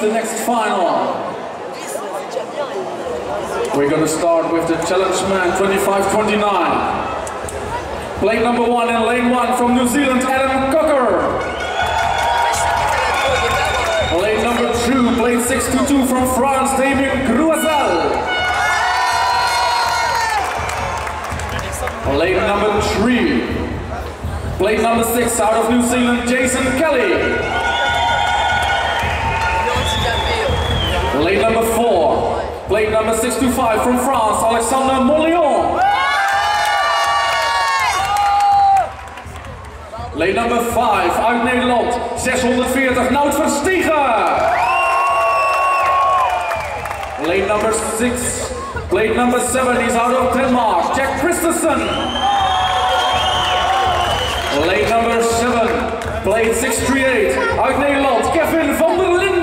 the next final. We're gonna start with the challenge man 25-29. Plate number one in lane one from New Zealand, Adam Cocker. Plate number two, plate 622 from France, Damien Gruazel. Plate number three, plate number six out of New Zealand, Jason Kelly. Plate number plate number 625 from France, Alexander Molion. Lane number 5 uit Nederland, 640, Noud Verstiegen. Lane number 6, plate number 7 is out of Denmark, Jack Christensen. Lane number 7, plate 638, uit Nederland, Kevin van der Linden.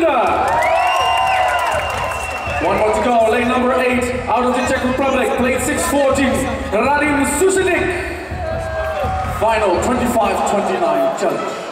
One more to go, lane number 8 out of the Czech Republic, played 640, Radim Susinik. Final 25-29 challenge.